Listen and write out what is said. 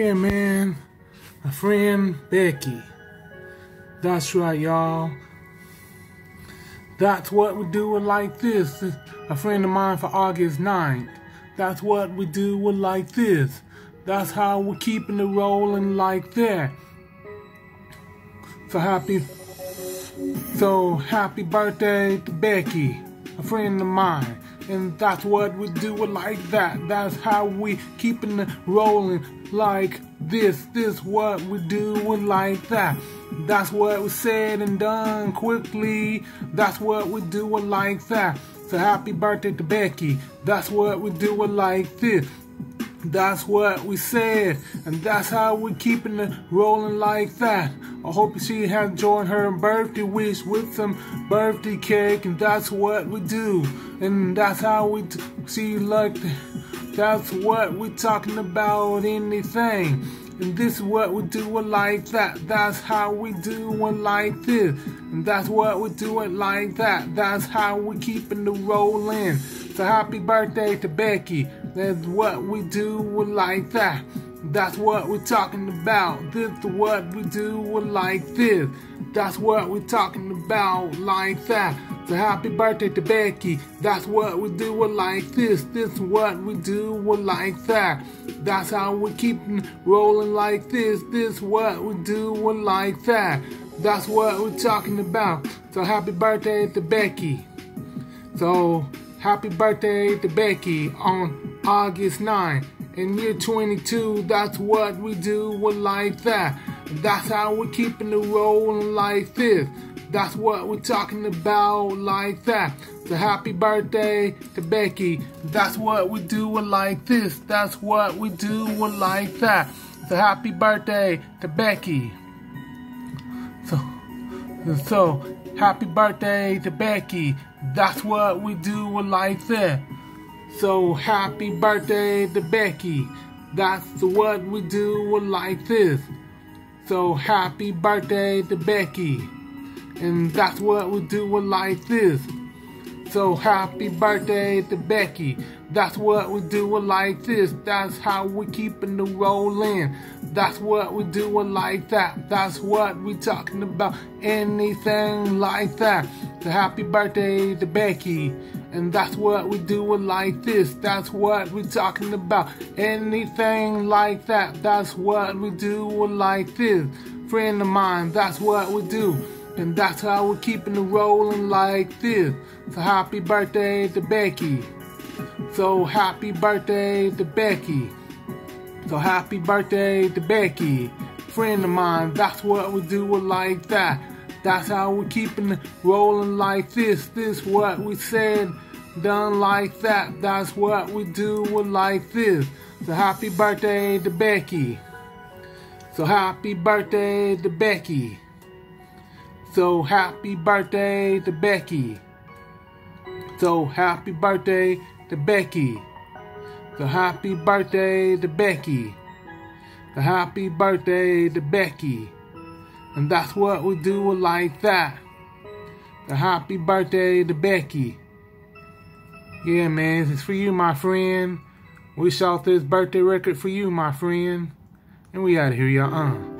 Yeah, man. My friend Becky. That's right, y'all. That's what we do it like this. A friend of mine for August 9th. That's what we do it like this. That's how we're keeping it rolling like that. So happy, so happy birthday to Becky, a friend of mine. And that's what we do it like that. That's how we keeping it rolling like this. This what we do it like that. That's what we said and done quickly. That's what we do it like that. So happy birthday to Becky. That's what we do it like this. That's what we said, and that's how we keeping it rolling like that. I hope she has enjoyed her birthday wish with some birthday cake, and that's what we do, and that's how we see like. That's what we talking about anything. And this is what we do it like that. That's how we do it like this. And that's what we do it like that. That's how we keeping the rolling. So happy birthday to Becky. That's what we do like that. That's what we're talking about. This is what we do like this. That's what we're talking about like that. So happy birthday to Becky. That's what we do like this. This is what we do like that. That's how we keep rolling like this. This is what we do like that. That's what we're talking about. So happy birthday to Becky. So happy birthday to Becky on August 9. In year 22, that's what we do it like that. That's how we're keeping it rolling like this. That's what we're talking about like that. So happy birthday to Becky. That's what we do it like this. That's what we do it like that. So happy birthday to Becky. So, so happy birthday to Becky. That's what we do like that. So happy birthday to Becky. That's what we do it like this. So happy birthday to Becky. And that's what we do like this. So happy birthday to Becky. That's what we do it like this. That's how we keeping the rolling. That's what we do it like that. That's what we talking about. Anything like that. So happy birthday to Becky. And that's what we do like this. That's what we talking about. Anything like that. That's what we do like this. Friend of mine, that's what we do. And that's how we're keeping it rolling like this. So happy birthday to Becky. So happy birthday to Becky. So happy birthday to Becky. Friend of mine, that's what we do it like that. That's how we're keeping it rolling like this. This what we said, done like that. That's what we do it like this. So happy birthday to Becky. So happy birthday to Becky. So happy birthday to Becky. So happy birthday to Becky. So happy birthday to Becky. So happy birthday to Becky. And that's what we do like that. So happy birthday to Becky. Yeah, man, it's for you, my friend. We shot this birthday record for you, my friend. And we out of here, y'all. Uh.